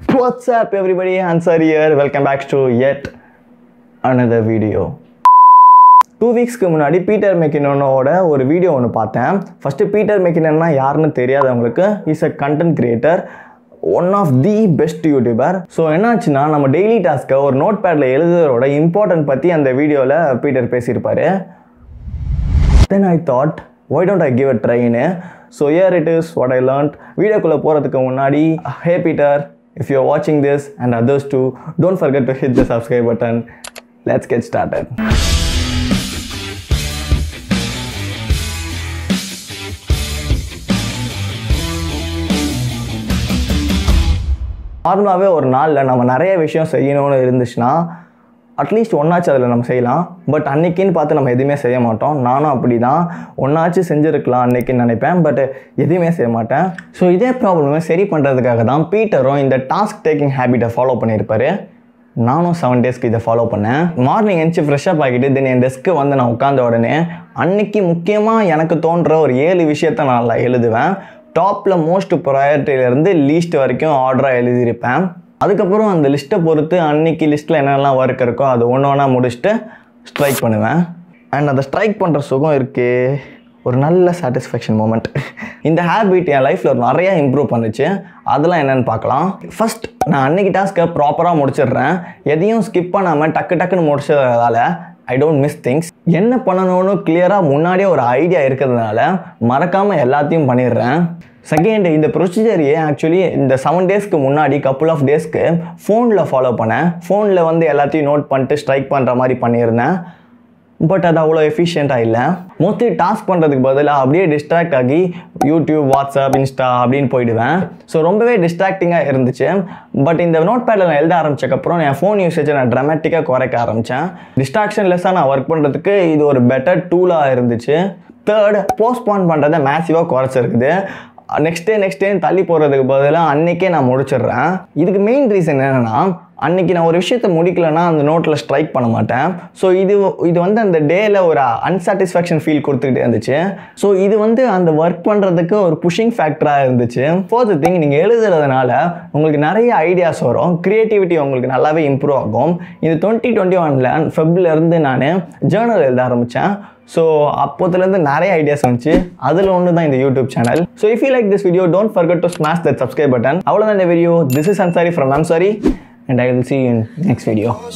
What's up, everybody? இயர் here. Welcome back to yet another video. Two வீக்ஸ்க்கு முன்னாடி Peter மெக்கினோனோட ஒரு video ஒன்று பார்த்தேன் ஃபஸ்ட்டு பீட்டர் மெக்கினன்னா யாருன்னு தெரியாதவங்களுக்கு is a content creator one of the best YouTuber so என்னாச்சுன்னா நம்ம டெய்லி டாஸ்க்கை ஒரு நோட் பேடில் எழுதுறதோட இம்பார்ட்டன்ட் பற்றி அந்த வீடியோவில் பீட்டர் பேசியிருப்பார் then I thought why don't I give a ட்ரைன்னு so year it is what I learned வீடியோக்குள்ளே போகிறதுக்கு முன்னாடி ஹே பீட்டர் If யூ வாட்சிங் this and others too don't forget to hit the subscribe button Let's get started. நார்மலாகவே ஒரு நாளில் நம்ம நிறைய விஷயம் செய்யணும்னு இருந்துச்சுன்னா அட்லீஸ்ட் ஒன்றாச்சும் அதில் நம்ம செய்யலாம். பட் அன்னைக்குன்னு பார்த்து நம்ம எதுவுமே செய்ய மாட்டோம். நானும் அப்படி தான் ஒன்றாச்சும் செஞ்சுருக்கலாம் அன்னைக்குன்னு நினைப்பேன். பட் எதுவுமே செய்ய மாட்டேன். ஸோ இதே ப்ராப்ளமே சரி பண்ணுறதுக்காக தான் பீட்டரும் இந்த டாஸ்க் டேக்கிங் ஹேபிட்டை ஃபாலோ பண்ணியிருப்பாரு. நானும் செவன் டேஸ்க்கு இதை ஃபாலோ பண்ணேன். மார்னிங் எழுந்துச்சு ஃப்ரெஷ்ஷப் ஆகிட்டு தென் என் டெஸ்க்கு வந்து நான் உட்காந்த உடனே அன்னைக்கு முக்கியமாக எனக்கு தோன்ற ஒரு ஏழு விஷயத்த நான் எழுதுவேன். டாப்பில் மோஸ்ட் ப்ரையாரிட்டியிலேருந்து லீஸ்ட் வரைக்கும் ஆர்டராக எழுதியிருப்பேன். அதுக்கப்புறம் அந்த லிஸ்ட்டை பொறுத்து அன்னைக்கு லிஸ்ட்டில் என்னெல்லாம் ஒர்க் இருக்கோ அது ஒன்று ஒன்றா முடிச்சுட்டு ஸ்ட்ரைக் பண்ணுவேன். அண்ட் அந்த ஸ்ட்ரைக் பண்ணுற சுகம் இருக்கே. ஒரு நல்ல சாட்டிஸ்ஃபேக்ஷன் மூமெண்ட் இந்த ஹேபிட் என் லைஃப்பில் நிறையா இம்ப்ரூவ் பண்ணுச்சு. அதெல்லாம் என்னென்னு பார்க்கலாம். ஃபஸ்ட் நான் அன்னைக்கு டாஸ்க்கை ப்ராப்பராக முடிச்சிடுறேன். எதையும் ஸ்கிப் பண்ணாமல் டக்கு டக்குன்னு முடிச்சதால ஐ டோன்ட் மிஸ் திங்ஸ் என்ன பண்ணணும்னு கிளியராக முன்னாடியே ஒரு ஐடியா இருக்கிறதுனால மறக்காமல் எல்லாத்தையும் பண்ணிடுறேன். செகண்ட் இந்த ப்ரொசீஜரையே ஆக்சுவலி இந்த செவன் டேஸ்க்கு முன்னாடி கப்புள் ஆஃப் டேஸ்க்கு ஃபோனில் ஃபாலோ பண்ணேன். ஃபோனில் வந்து எல்லாத்தையும் நோட் பண்ணிட்டு ஸ்ட்ரைக் பண்ணுற மாதிரி பண்ணியிருந்தேன். பட் அது அவ்வளோ எஃபிஷியண்ட்டாக இல்லை. மோஸ்ட்லி டாஸ்க் பண்ணுறதுக்கு பதிலாக அப்படியே டிஸ்ட்ராக்ட் ஆகி யூடியூப் வாட்ஸ்அப் இன்ஸ்டா அப்படின்னு போயிடுவேன். ஸோ ரொம்பவே டிஸ்ட்ராக்டிங்காக இருந்துச்சு. பட் இந்த நோட் பேடில் நான் எழுத ஆரம்பிச்சக்கப்புறம் என் ஃபோன் யூசேஜை நான் ட்ரமேட்டிக்காக குறைக்க ஆரம்பித்தேன் டிஸ்ட்ராக்ஷன் லெஸ்ஸாக நான் ஒர்க் பண்ணுறதுக்கு இது ஒரு பெட்டர் டூலாக இருந்துச்சு. தேர்ட் போஸ்ட்பான் பண்ணுறதை மேசிவாக குறைச்சிருக்குது. நெக்ஸ்ட் டே நெக்ஸ்ட் டே தள்ளி போகிறதுக்கு பதிலாக அன்றைக்கே நான் முடிச்சிடுறேன். இதுக்கு மெயின் ரீசன் என்னென்னா அன்றைக்கி நான் ஒரு விஷயத்த முடிக்கலன்னா அந்த நோட்டில் ஸ்ட்ரைக் பண்ண மாட்டேன். ஸோ இது இது வந்து அந்த டேயில் ஒரு அன்சாட்டிஸ்ஃபேக்ஷன் ஃபீல் கொடுத்துக்கிட்டே இருந்துச்சு. ஸோ இது வந்து அந்த ஒர்க் பண்ணுறதுக்கு ஒரு புஷிங் ஃபேக்டராக இருந்துச்சு. ஃபோர்த் திங் நீங்கள் எழுதுறதுனால உங்களுக்கு நிறைய ஐடியாஸ் வரும். க்ரியேட்டிவிட்டி உங்களுக்கு நல்லாவே இம்ப்ரூவ் ஆகும். இது டுவெண்ட்டி டுவெண்ட்டி ஒனில் ஃபெப்லேருந்து நான் ஜேர்னல் எழுத ஆரம்பித்தேன் ஸோ அப்போதுலேருந்து நிறைய ஐடியாஸ் வந்துச்சு. அதில் ஒன்று தான் இந்த YouTube channel so if you like this video don't forget to smash that subscribe button அவ்வளோதான் இந்த video this is Ansari from I'm sorry and I will see you in next video.